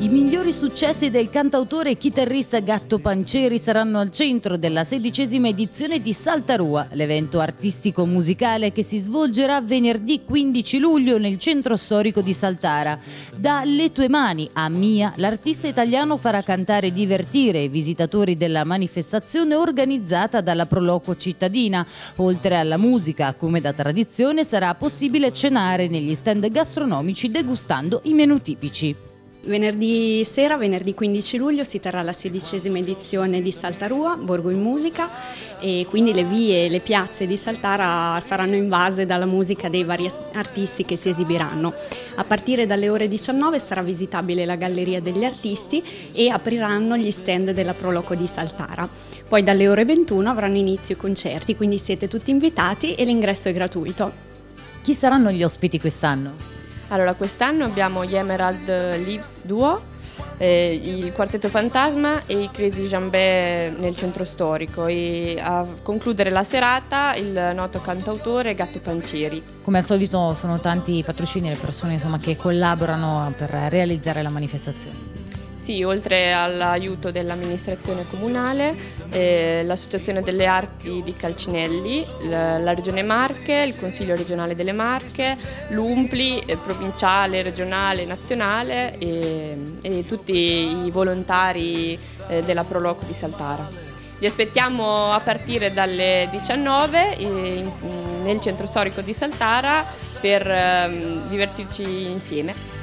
I migliori successi del cantautore e chitarrista Gatto Pancieri saranno al centro della sedicesima edizione di Saltarua, l'evento artistico musicale che si svolgerà venerdì 15 luglio nel centro storico di Saltara. Da Le tue mani a Mia, l'artista italiano farà cantare e divertire i visitatori della manifestazione organizzata dalla Proloco cittadina. Oltre alla musica, come da tradizione, sarà possibile cenare negli stand gastronomici degustando i menù tipici. Venerdì sera, venerdì 15 luglio, si terrà la sedicesima edizione di Saltarua, Borgo in Musica, e quindi le vie e le piazze di Saltara saranno invase dalla musica dei vari artisti che si esibiranno. A partire dalle ore 19 sarà visitabile la Galleria degli Artisti e apriranno gli stand della Proloco di Saltara. Poi dalle ore 21 avranno inizio i concerti, quindi siete tutti invitati e l'ingresso è gratuito. Chi saranno gli ospiti quest'anno? Allora, quest'anno abbiamo gli Emerald Leaves Duo, eh, il Quartetto Fantasma e i Crazy Jambé nel centro storico e a concludere la serata il noto cantautore Gatto Pancieri. Come al solito sono tanti patrocini le persone insomma, che collaborano per realizzare la manifestazione. Sì, oltre all'aiuto dell'amministrazione comunale, eh, l'Associazione delle Arti di Calcinelli, la, la, Regione Marche, il Consiglio regionale delle Marche, l'UMPLI, eh, provinciale, regionale, nazionale e, e tutti i volontari eh, della Proloco di Saltara. Vi aspettiamo a partire dalle 19 in, nel centro storico di Saltara per ehm, divertirci insieme.